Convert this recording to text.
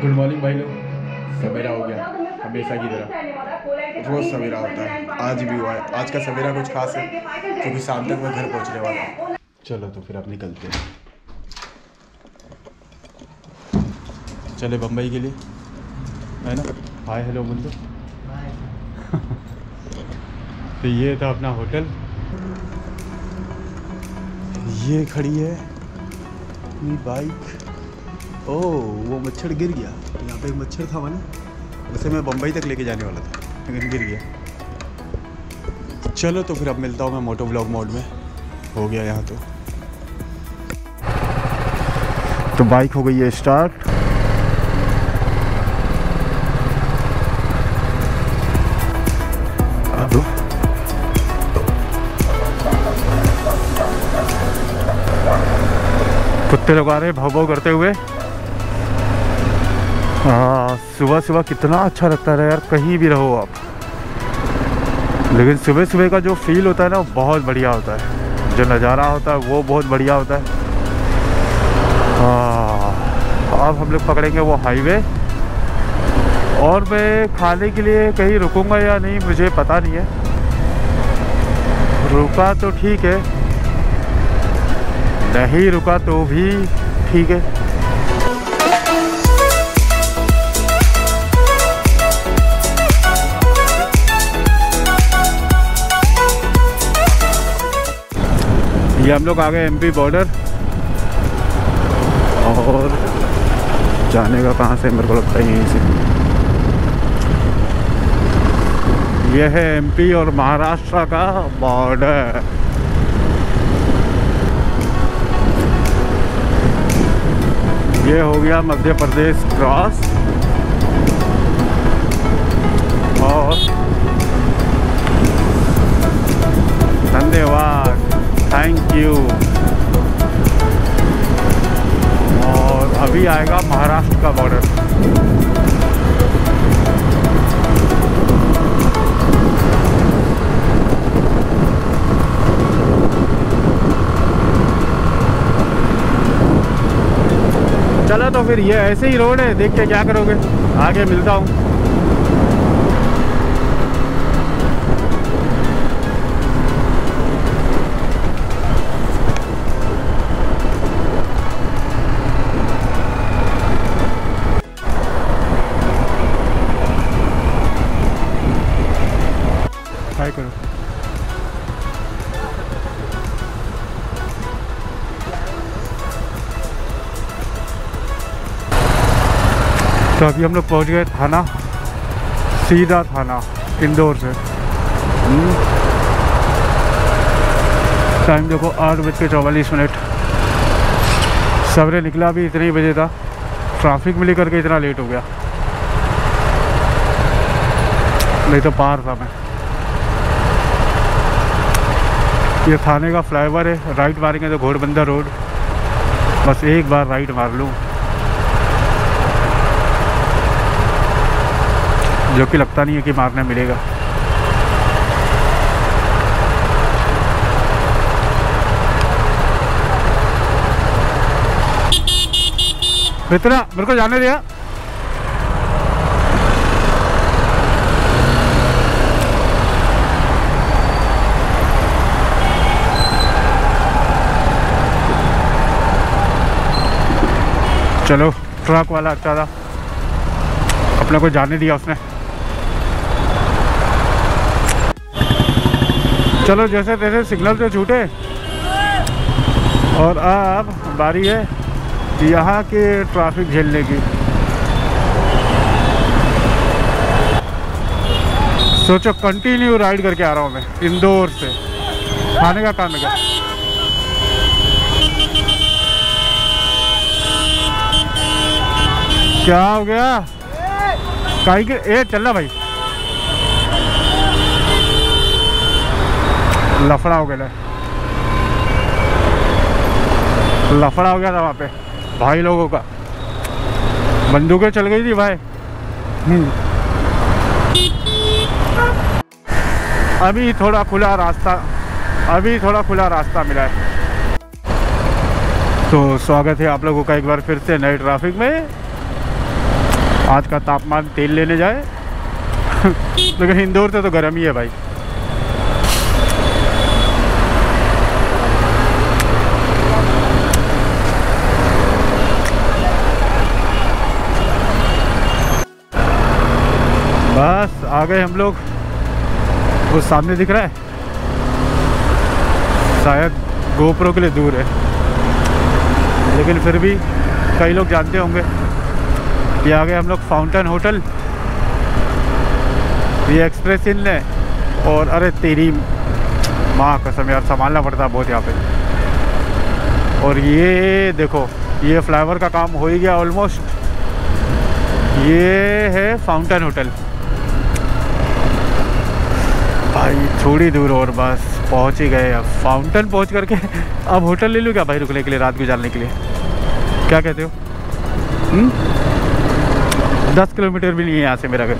Good morning भाई लोग। सवेरा हो गया हमेशा की तरह। रोज़ सवेरा होता है। आज भी हुआ है। आज का सवेरा कुछ खास है क्योंकि शाम तक मैं घर पहुँचने वाला हूँ। चलो तो फिर आप निकलते हैं। चले बम्बई के लिए। है ना? हाय हेलो बोल दो तो ये था अपना होटल। ये खड़ी है अपनी बाइक ओ वो मच्छर गिर गया। यहाँ पे एक मच्छर था वहाँ उसे मैं बम्बई तक लेके जाने वाला था। लेकिन गिर गया। चलो तो फिर अब मिलता हूँ मैं मोटो ब्लॉग मोड में। हो गया यहाँ तो। तो बाइक हो गई है स्टार्ट। कुत्ते लोग आ रहे भाव भाव करते हुए। हाँ सुबह सुबह कितना अच्छा लगता है यार, कहीं भी रहो आप। लेकिन सुबह सुबह का जो फील होता है ना बहुत बढ़िया होता है। जो नज़ारा होता है, वो बहुत बढ़िया होता है। हाँ अब हम लोग पकड़ेंगे वो हाईवे और मैं खाने के लिए कहीं रुकूँगा या नहीं, मुझे पता नहीं है। रुका तो ठीक है। नहीं रुका तो भी ठीक है। ये हम लोग आ गए एमपी बॉर्डर और जाने का कहाँ से मेरे को लगता है यहीं से। यह है एमपी और महाराष्ट्र का बॉर्डर ये हो गया मध्य प्रदेश क्रॉस और धन्यवाद। यू और अभी आएगा महाराष्ट्र का बॉर्डर चलो तो फिर ये ऐसे ही रोड है, देख के क्या करोगे? आगे मिलता हूँ। तो अभी हम लोग पहुँच गए थाना सीधा थाना इंदौर से। हम्म। टाइम देखो आठ बज के चौवालीस मिनट। सवेरे निकला भी इतने ही बजे था। ट्रैफ़िक में लेकर के इतना लेट हो गया। नहीं तो पार था मैं। ये थाने का फ्लाईओवर है राइट मारेंगे तो घोड़बंदर रोड। बस एक बार राइट मार लूँ। जो कि लगता नहीं है कि मारने मिलेगा। मित्रा, मेरे को जाने दिया। चलो, ट्रक वाला अच्छा था। अपने को जाने दिया उसने। चलो जैसे तैसे सिग्नल से छूटे। और अब बारी है यहाँ के ट्रैफ़िक झेलने की। सोचो कंटिन्यू राइड करके आ रहा हूँ मैं, इंदौर से। खाने का काम है क्या? हो गया? काई के ए, चलना भाई। लफड़ा हो गया लफड़ा हो गया था वहाँ पे, भाई लोगों का। बंदूकें चल गई थी भाई। हम्म। अभी थोड़ा खुला रास्ता, अभी थोड़ा खुला रास्ता मिला है। तो स्वागत है आप लोगों का एक बार फिर से नए ट्रैफ़िक में। आज का तापमान तेल लेने जाए। लेकिन इंदौर से तो गर्म ही है भाई बस आ गए हम लोग। वो सामने दिख रहा है। शायद गोप्रो के लिए दूर है। लेकिन फिर भी कई लोग जानते होंगे। ये आ गए हम लोग फाउंटेन होटल। ये एक्सप्रेस इन है और अरे तेरी माँ कसम यार, संभालना पड़ता बहुत यहाँ पे। और ये देखो, ये फ्लाईओवर का काम हो ही गया ऑलमोस्ट। ये है फाउंटेन होटल। भाई, थोड़ी दूर और बस, पहुँच ही गए अब। फाउंटेन पहुँच करके, अब होटल ले लूँ क्या भाई रुकने के लिए, रात गुजारने के लिए? क्या कहते हो? हुँ? दस किलोमीटर भी नहीं है यहाँ से मेरा घर।